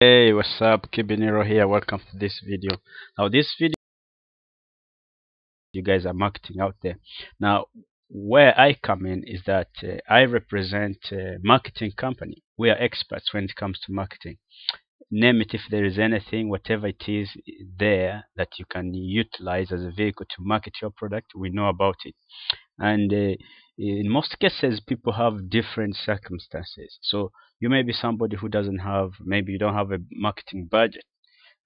Hey, what's up? Kibiniro here. Welcome to this video. Now, this video, you guys are marketing out there. Now, where I come in is that uh, I represent a marketing company. We are experts when it comes to marketing. Name it if there is anything, whatever it is there that you can utilize as a vehicle to market your product, we know about it. And uh, in most cases, people have different circumstances. So you may be somebody who doesn't have, maybe you don't have a marketing budget,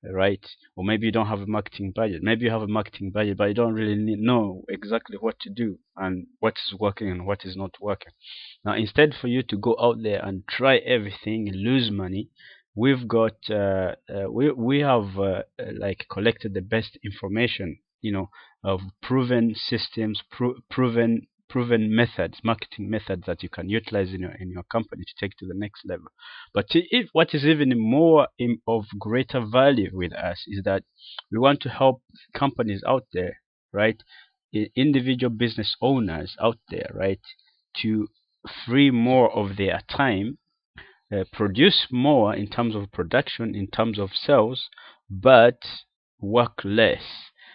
right? Or maybe you don't have a marketing budget. Maybe you have a marketing budget, but you don't really know exactly what to do and what is working and what is not working. Now, instead for you to go out there and try everything lose money, we've got uh, uh, we we have uh, like collected the best information, you know, of proven systems, pro proven proven methods, marketing methods that you can utilize in your in your company to take to the next level. But if what is even more in, of greater value with us is that we want to help companies out there, right? Individual business owners out there, right, to free more of their time, uh, produce more in terms of production, in terms of sales, but work less.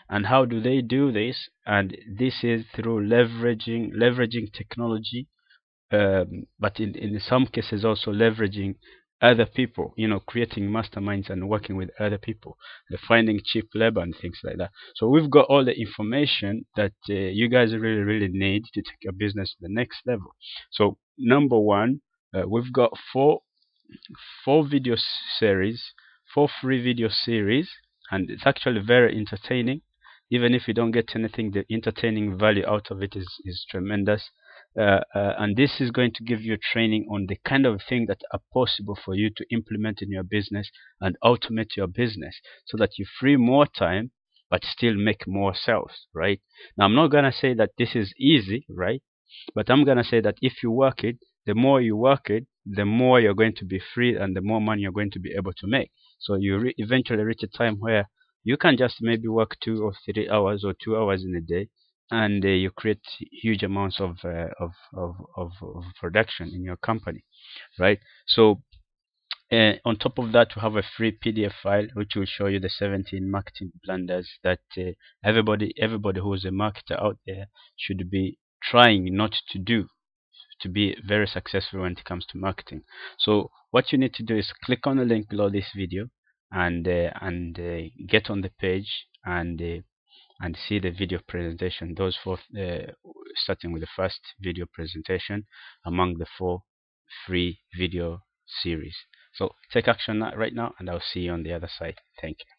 And how do they do this? And this is through leveraging leveraging technology um, but in, in some cases also leveraging other people you know creating masterminds and working with other people finding cheap labor and things like that. So we've got all the information that uh, you guys really really need to take your business to the next level. So number one uh, we've got four four video series four free video series and it's actually very entertaining. Even if you don't get anything the entertaining value out of it is, is tremendous. Uh, uh, and this is going to give you training on the kind of thing that are possible for you to implement in your business and automate your business so that you free more time but still make more sales right? Now i'm not gonna say that this is easy right? But i'm gonna say that if you work it the more you work it the more you're going to be free and the more money you're going to be able to make. So you re eventually reach a time where you can just maybe work two or three hours or two hours in a day and uh, you create huge amounts of, uh, of, of, of, of, production in your company right? So uh, on top of that we have a free pdf file which will show you the 17 marketing blunders that uh, everybody everybody who is a marketer out there should be trying not to do to be very successful when it comes to marketing. So what you need to do is click on the link below this video and uh, and uh, get on the page and uh, and see the video presentation. Those four starting with the first video presentation among the four free video series. So take action right now and I'll see you on the other side. Thank you